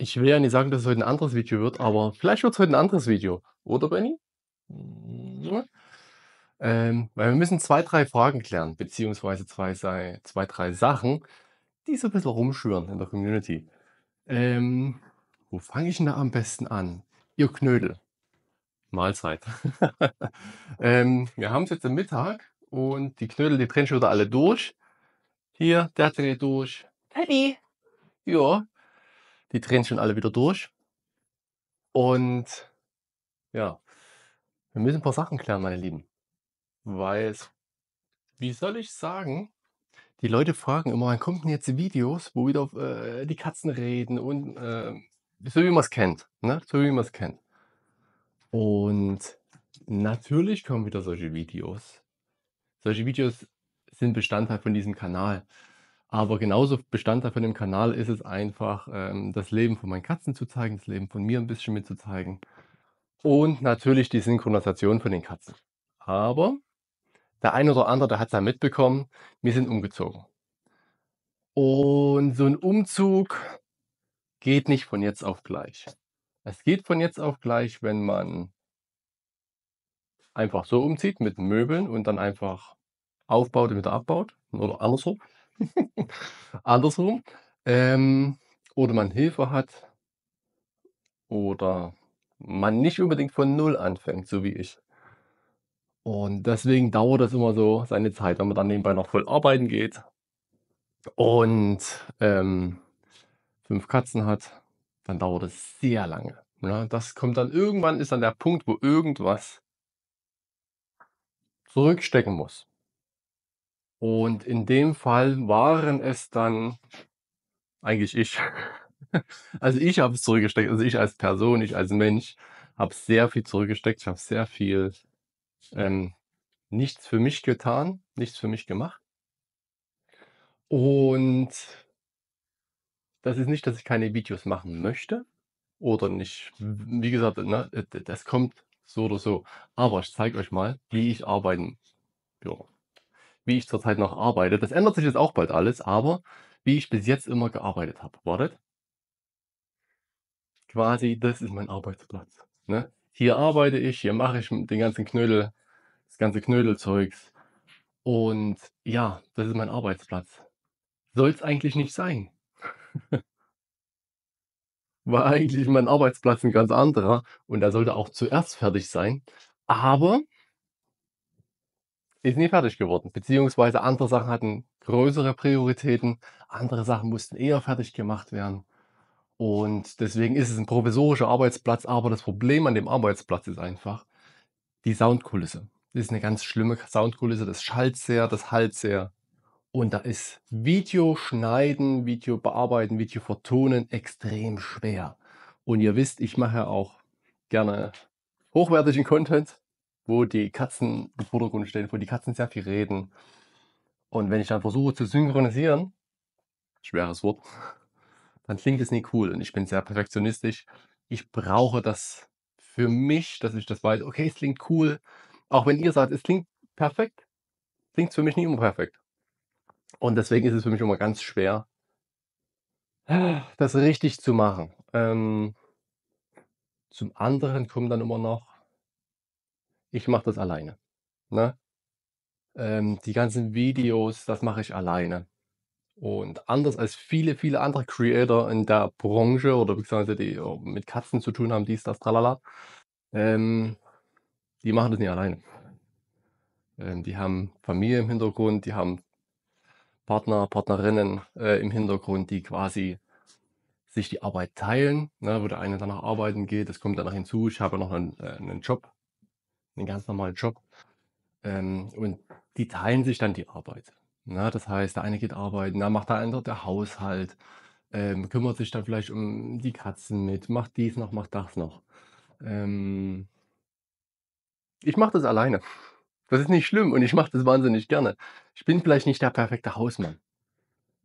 Ich will ja nicht sagen, dass es heute 'n anderes Video wird, aber vielleicht wird's heute 'n anderes Video, oder Benny? Hm, ähm, weil wir müssen 2, 3 Fragen klären, beziehungsweise zwei 2, 3 Sachen, die so 'n bisschen rumschwirren in der Community. Ähm, wo fange ich 'n da am besten an? Ihr Knödel. Mahlzeit. Ähm, wir haben's jetzt Mittag und die Knödel, die drehen schon wieder alle durch. Hier, der dreht durch. Teddy! Ja, die drehen schon alle wieder durch. Und ja, wir müssen 'n paar Sachen klären, meine Lieben. Weil es wie soll ich sagen? Die Leute fragen immer: „Wann kommt 'n jetzt Videos, wo wieder, äh, die Katzen reden und, ähm“ so wie man's kennt, ne? So wie man's kennt. Und natürlich kommen wieder solche Videos. Solche Videos sind Bestandteil von diesem Kanal. Aber genauso Bestandteil von dem Kanal ist es einfach, ähm, das Leben von meinen Katzen zu zeigen, das Leben von mir 'n bisschen mitzuzeigen und natürlich die Synchronisation von den Katzen. Aber der eine oder andere, der hat's ja mitbekommen, wir sind umgezogen. Und so 'n Umzug geht nicht von jetzt auf gleich. Es geht von jetzt auf gleich, wenn man einfach so umzieht mit Möbeln und dann einfach aufbaut und wieder abbaut oder andersrum. Andersrum. Ähm, oder man Hilfe hat oder man nicht unbedingt von Null anfängt, so wie ich. Und deswegen dauert das immer so seine Zeit, wenn man dann nebenbei noch voll arbeiten geht und, ähm, 5 Katzen hat, dann dauert es sehr lange, ne? Das kommt dann irgendwann ist dann der Punkt, wo irgendwas zurückstecken muss. Und in dem Fall waren es dann eigentlich ich. Also, ich habe es zurückgesteckt. Also, ich als Person, ich als Mensch habe sehr viel zurückgesteckt. Ich habe sehr viel, ähm, nichts für mich getan, nichts für mich gemacht. Und das ist nicht, dass ich keine Videos machen möchte oder nicht wie gesagt, ne, das kommt so oder so. Aber ich zeige euch mal, wie ich arbeiten ja, wie ich zurzeit noch arbeite. Das ändert sich jetzt auch bald alles, aber wie ich bis jetzt immer gearbeitet habe. Wartet. Quasi, das ist mein Arbeitsplatz, ne? Hier arbeite ich, hier mache ich, den ganzen Knödel das ganze Knödelzeugs. Und ja, das ist mein Arbeitsplatz. Soll's eigentlich nicht sein. War eigentlich mein Arbeitsplatz 'n ganz anderer und der sollte auch zuerst fertig sein, aber ist nie fertig geworden, beziehungsweise andere Sachen hatten größere Prioritäten, andere Sachen mussten eher fertig gemacht werden. Und deswegen ist es 'n provisorischer Arbeitsplatz, aber das Problem an dem Arbeitsplatz ist einfach die Soundkulisse. Das ist 'ne ganz schlimme Soundkulisse, das schallt sehr, das hallt sehr. Und da ist Video schneiden, Video bearbeiten, Video vertonen extrem schwer. Und ihr wisst, ich mache ja auch gerne hochwertigen Content, wo die Katzen im Vordergrund stehen, wo die Katzen sehr viel reden. Und wenn ich dann versuche zu synchronisieren schweres Wort, dann klingt es nie cool und ich bin sehr perfektionistisch. Ich brauche das für mich, dass ich das weiß: „Okay, es klingt cool.“ Auch wenn ihr sagt: „Es klingt perfekt“, klingt's für mich nicht immer perfekt. Und deswegen ist es für mich immer ganz schwer das richtig zu machen. Ähm zum anderen kommt dann immer noch ich mache das alleine, ne? Ähm, die ganzen Videos, das mache ich alleine. Und anders als viele, viele andere Creator in der Branche oder beziehungsweise die, äh, mit Katzen zu tun haben, dies, das, tralala, ähm, die machen das nicht alleine. Ähm, die haben Familie im Hintergrund, die haben Partner, Partnerinnen, äh, im Hintergrund, die quasi sich die Arbeit teilen, ne, wo der eine dann noch arbeiten geht. Das kommt dann noch hinzu. Ich habe noch 'nen, äh 'nen Job, 'nen ganz normalen Job. Ähm, und die teilen sich dann die Arbeit, ne? Das heißt, der eine geht arbeiten, dann macht der andere der Haushalt, ähm, kümmert sich dann vielleicht um die Katzen mit, macht dies noch, macht das noch. Ähm ich mache das alleine. Das ist nicht schlimm und ich mache das wahnsinnig gerne. Ich bin vielleicht nicht der perfekte Hausmann,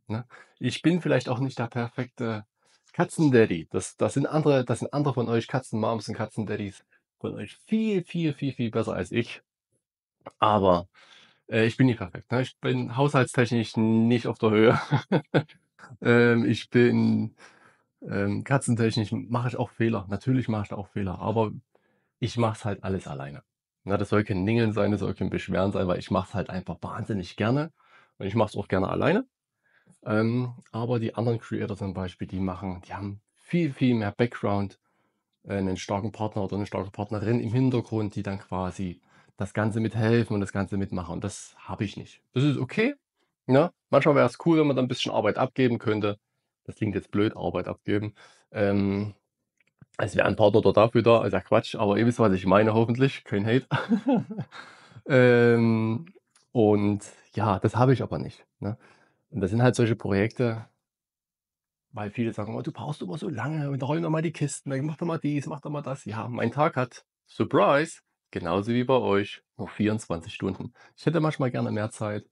ne? Ich bin vielleicht auch nicht der perfekte Katzen-Daddy. Das das sind andere das sind andere von euch Katzen-Moms und Katzen-Daddys von euch viel, viel, viel, viel besser als ich. Aber, äh, ich bin nicht perfekt, ne? Ich bin haushaltstechnisch nicht auf der Höhe. Ähm, ich bin Ähm, katzentechnisch mache ich auch Fehler. Natürlich mache ich da auch Fehler, aber ich mache es halt alles alleine. Na, das soll kein Ningeln sein, das soll kein Beschweren sein, weil ich mache es halt einfach wahnsinnig gerne und ich mache es auch gerne alleine. Ähm, aber die anderen Creator zum Beispiel, die machen, die haben viel, viel mehr Background, einen starken Partner oder eine starke Partnerin im Hintergrund, die dann quasi das Ganze mithelfen und das Ganze mitmachen. Und das habe ich nicht. Das ist okay. Ne? Manchmal wäre es cool, wenn man dann ein bisschen Arbeit abgeben könnte. Das klingt jetzt blöd, Arbeit abgeben. Ähm, es wäre ein Partner dort dafür da, ist ja Quatsch, aber ihr wisst, was ich meine, hoffentlich. Kein Hate. ähm, und ja, das habe ich aber nicht. Ne? Und das sind halt solche Projekte, weil viele sagen, oh, du brauchst immer so lange und räum doch mal die Kisten weg, mach doch mal dies, mach doch mal das. Ja, mein Tag hat, Surprise, genauso wie bei euch, nur 24 Stunden. Ich hätte manchmal gerne mehr Zeit,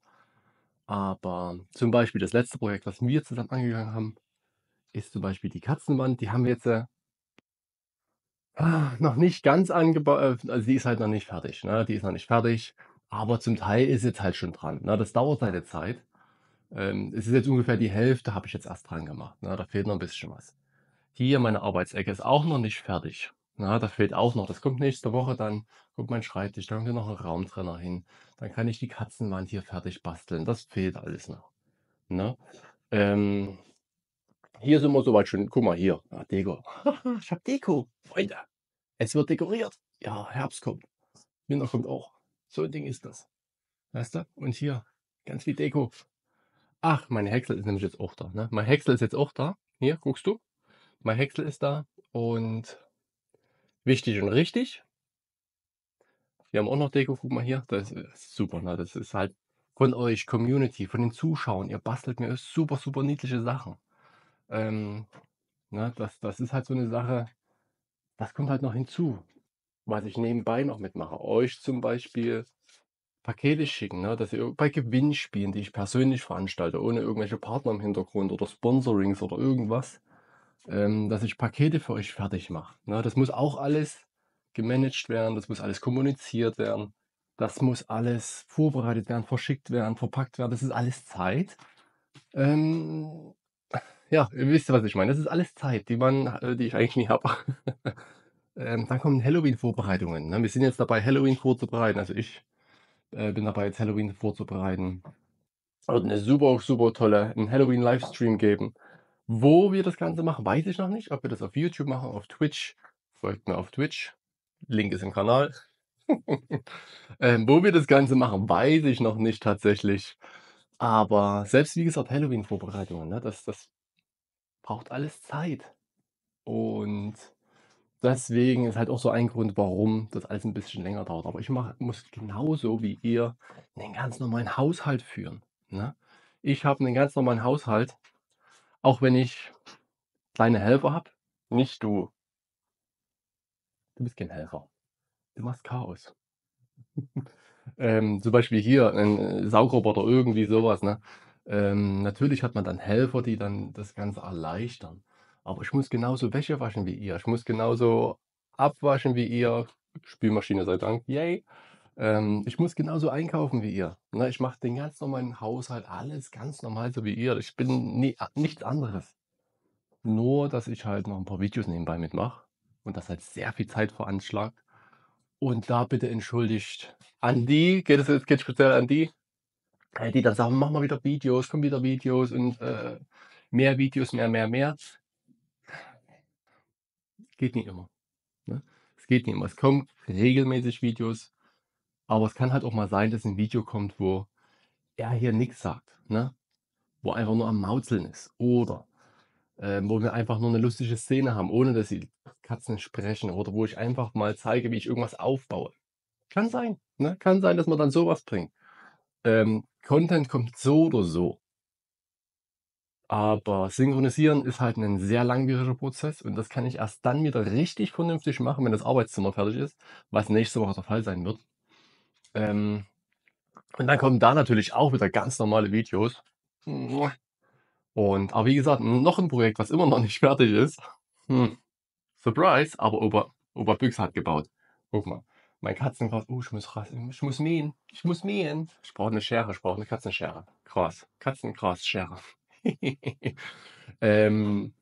aber zum Beispiel das letzte Projekt, was wir zusammen angegangen haben, ist zum Beispiel die Katzenwand. Die haben wir jetzt äh, ah, noch nicht ganz angebaut, also die ist halt noch nicht fertig. Ne? Die ist noch nicht fertig, aber zum Teil ist jetzt halt schon dran. Ne? Das dauert seine Zeit. Ähm, es ist jetzt ungefähr die Hälfte, habe ich jetzt erst dran gemacht. Ne? Da fehlt noch ein bisschen was. Hier meine Arbeitsecke ist auch noch nicht fertig. Na, da fehlt auch noch. Das kommt nächste Woche, dann kommt mein Schreibtisch, dann kommt hier noch ein Raumtrenner hin. Dann kann ich die Katzenwand hier fertig basteln. Das fehlt alles noch. Ne? Ähm, hier sind wir soweit schon. Guck mal hier. Ja, Deko. ich habe Deko, Freunde. Es wird dekoriert. Ja, Herbst kommt. Winter kommt auch. So ein Ding ist das. Weißt du? Und hier ganz viel Deko. Ach, mein Häcksel ist nämlich jetzt auch da. Ne? Mein Häcksel ist jetzt auch da. Hier, guckst du? Mein Häcksel ist da. Und wichtig und richtig. Wir haben auch noch Deko, guck mal hier. Das ist super. Ne? Das ist halt von euch, Community, von den Zuschauern. Ihr bastelt mir super, super niedliche Sachen. Ähm, ne? das, das ist halt so eine Sache, das kommt halt noch hinzu, was ich nebenbei noch mitmache. Euch zum Beispiel Pakete schicken, ne? dass ihr bei Gewinnspielen, die ich persönlich veranstalte, ohne irgendwelche Partner im Hintergrund oder Sponsorings oder irgendwas, ähm, dass ich Pakete für euch fertig mache. Ne? Das muss auch alles gemanagt werden, das muss alles kommuniziert werden, das muss alles vorbereitet werden, verschickt werden, verpackt werden, das ist alles Zeit. Ähm, ja, ihr wisst, was ich meine. Das ist alles Zeit, die man, äh, die ich eigentlich nie habe. ähm, dann kommen Halloween-Vorbereitungen. Ne? Wir sind jetzt dabei, Halloween vorzubereiten. Also ich äh, bin dabei, jetzt Halloween vorzubereiten. Und eine super, super tolle, Halloween-Livestream geben. Wo wir das Ganze machen, weiß ich noch nicht. Ob wir das auf YouTube machen, auf Twitch. Folgt mir auf Twitch. Link ist im Kanal. ähm, wo wir das Ganze machen, weiß ich noch nicht tatsächlich. Aber selbst wie gesagt, Halloween-Vorbereitungen, ne, das, das braucht alles Zeit. Und deswegen ist halt auch so ein Grund, warum das alles ein bisschen länger dauert. Aber ich mach, muss genauso wie ihr einen ganz normalen Haushalt führen. Ne? Ich habe einen ganz normalen Haushalt, auch wenn ich kleine Helfer habe. Nicht du. Du bist kein Helfer. Du machst Chaos. ähm, zum Beispiel hier ein äh, Saugroboter, irgendwie sowas. Ne? Ähm, natürlich hat man dann Helfer, die dann das Ganze erleichtern. Aber ich muss genauso Wäsche waschen wie ihr. Ich muss genauso abwaschen wie ihr. Spülmaschine sei Dank, yay. Ähm, ich muss genauso einkaufen wie ihr. Ne? Ich mache den ganz normalen Haushalt, alles ganz normal so wie ihr. Ich bin nie, nichts anderes. Nur, dass ich halt noch ein paar Videos nebenbei mitmache und das halt sehr viel Zeit veranschlagt. Und da bitte entschuldigt an die, geht es jetzt speziell an die, äh, die dann sagen, mach mal wieder Videos, komm wieder Videos und äh, mehr Videos, mehr, mehr, mehr. Geht nicht immer. Ne? Es geht nicht immer. Es kommen regelmäßig Videos, aber es kann halt auch mal sein, dass ein Video kommt, wo er hier nichts sagt, ne? wo einfach nur am Mauzeln ist. Oder äh, wo wir einfach nur eine lustige Szene haben, ohne dass die Katzen sprechen. Oder wo ich einfach mal zeige, wie ich irgendwas aufbaue. Kann sein. Ne? Kann sein, dass man dann sowas bringt. Ähm, Content kommt so oder so. Aber Synchronisieren ist halt ein sehr langwieriger Prozess und das kann ich erst dann wieder richtig vernünftig machen, wenn das Arbeitszimmer fertig ist, was nächste Woche der Fall sein wird. Ähm, und dann kommen da natürlich auch wieder ganz normale Videos. Und aber wie gesagt, noch ein Projekt, was immer noch nicht fertig ist. Hm. Surprise, aber Ober, Oberbüchs hat gebaut. Guck mal. Mein Katzengras, oh, ich muss, ich muss mähen, ich muss mähen. Ich brauche eine Schere, ich brauche eine Katzenschere. Krass, Katzengras-Schere. ähm,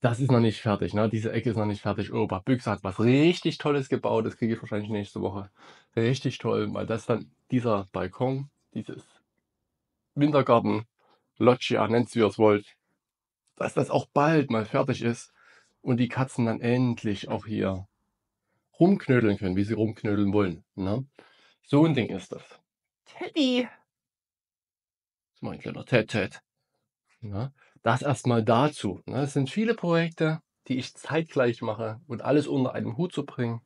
Das ist noch nicht fertig, ne? Diese Ecke ist noch nicht fertig. Opa Büchse hat was richtig Tolles gebaut. Das kriege ich wahrscheinlich nächste Woche. Richtig toll, weil das dann dieser Balkon, dieses Wintergarten, Loggia, nennt's wie ihr es wollt, dass das auch bald mal fertig ist und die Katzen dann endlich auch hier rumknödeln können, wie sie rumknödeln wollen. Ne? So ein Ding ist das. Teddy! Das ist mein kleiner Ted Ted. Ne? Das erstmal dazu. Ne? Es sind viele Projekte, die ich zeitgleich mache und alles unter einem Hut zu bringen.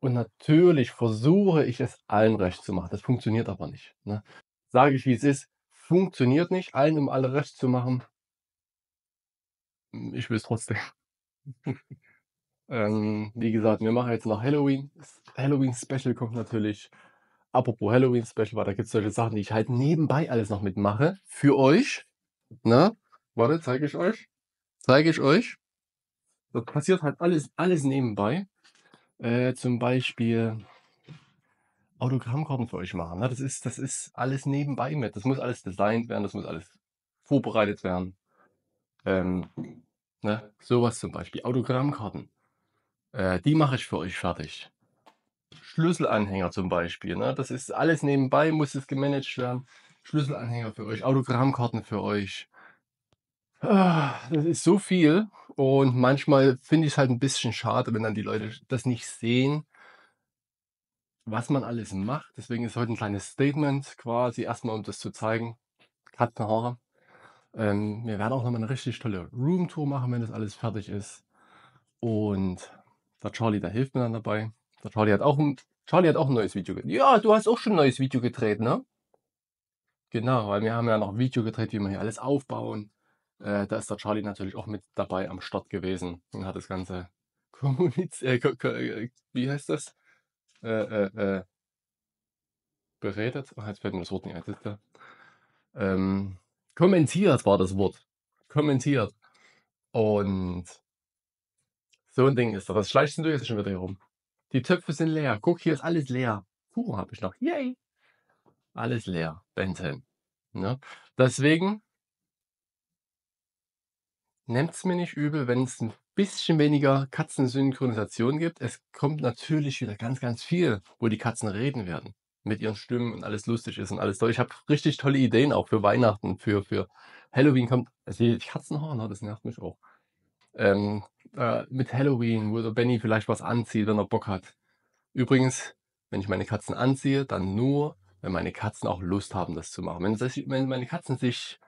Und natürlich versuche ich es allen recht zu machen. Das funktioniert aber nicht. Ne? Sage ich, wie es ist, funktioniert nicht, allen um alle recht zu machen. Ich will es trotzdem. ähm, wie gesagt, wir machen jetzt noch Halloween. Das Halloween-Special kommt natürlich. Apropos Halloween-Special, weil da gibt es solche Sachen, die ich halt nebenbei alles noch mitmache. Für euch. Na, warte, zeige ich euch. Zeige ich euch. Das passiert halt alles, alles nebenbei. Äh, zum Beispiel Autogrammkarten für euch machen. Ne? Das, ist, das ist alles nebenbei mit. Das muss alles designt werden, das muss alles vorbereitet werden. Ähm, ne? Sowas zum Beispiel. Autogrammkarten. Äh, die mache ich für euch fertig. Schlüsselanhänger zum Beispiel. Ne? Das ist alles nebenbei, muss es gemanagt werden. Schlüsselanhänger für euch, Autogrammkarten für euch. Ah, das ist so viel und manchmal finde ich es halt ein bisschen schade, wenn dann die Leute das nicht sehen, was man alles macht. Deswegen ist heute ein kleines Statement quasi erstmal, um das zu zeigen. Katzenhaare. Ähm, wir werden auch nochmal eine richtig tolle Roomtour machen, wenn das alles fertig ist. Und der Charlie, der hilft mir dann dabei. Der Charlie hat auch ein, Charlie hat auch ein neues Video gedreht. Ja, du hast auch schon ein neues Video gedreht, ne? Genau, weil wir haben ja noch ein Video gedreht, wie wir hier alles aufbauen. Äh, da ist der Charlie natürlich auch mit dabei am Start gewesen und hat das Ganze kommuniziert. Äh, wie heißt das? Äh, äh, äh, beredet. Ach, jetzt fällt mir das Wort nicht ein. Ähm, kommentiert war das Wort. Kommentiert. Und so ein Ding ist das. Was schleichst du jetzt schon wieder hier rum? Die Töpfe sind leer. Guck, hier ist alles leer. Kuchen habe ich noch. Yay! Alles leer. Benton. Ne? Deswegen nehmt es mir nicht übel, wenn es ein bisschen weniger Katzensynchronisation gibt. Es kommt natürlich wieder ganz, ganz viel, wo die Katzen reden werden mit ihren Stimmen und alles lustig ist und alles toll. Ich habe richtig tolle Ideen auch für Weihnachten, für, für Halloween kommt. Also die Katzenhorn, das nervt mich auch. Ähm, äh, mit Halloween, wo der Benny vielleicht was anzieht, wenn er Bock hat. Übrigens, wenn ich meine Katzen anziehe, dann nur, wenn meine Katzen auch Lust haben, das zu machen. Wenn, wenn meine Katzen sich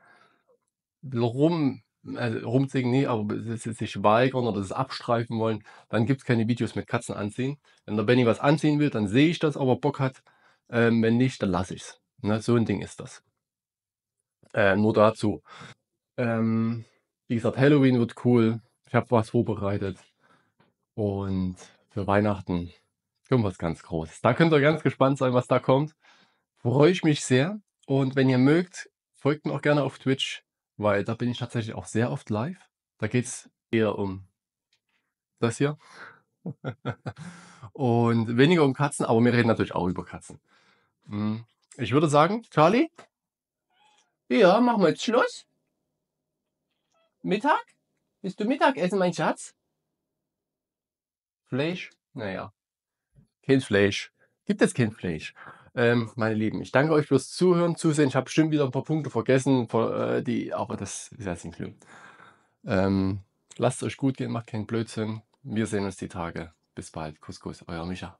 rum, also rumziehen, nee, aber sich weigern oder das abstreifen wollen, dann gibt es keine Videos mit Katzen anziehen. Wenn der Benny was anziehen will, dann sehe ich das, ob er Bock hat. Ähm, wenn nicht, dann lasse ich es. Ne? So ein Ding ist das. Äh, nur dazu. Ähm, wie gesagt, Halloween wird cool. Ich habe was vorbereitet. Und für Weihnachten kommt was ganz Großes. Da könnt ihr ganz gespannt sein, was da kommt. Freue ich mich sehr. Und wenn ihr mögt, folgt mir auch gerne auf Twitch, weil da bin ich tatsächlich auch sehr oft live. Da geht es eher um das hier. Und weniger um Katzen, aber wir reden natürlich auch über Katzen. Hm, ich würde sagen, Charlie? Ja, machen wir jetzt Schluss. Mittag? Willst du Mittagessen, mein Schatz? Fleisch? Naja. Kein Fleisch. Gibt es kein Fleisch. Ähm, meine Lieben, ich danke euch fürs Zuhören, Zusehen. Ich habe bestimmt wieder ein paar Punkte vergessen, äh, die, aber das ist jetzt nicht schlimm. Ähm, lasst es euch gut gehen, macht keinen Blödsinn. Wir sehen uns die Tage. Bis bald. Kuss, Kuss, euer Micha.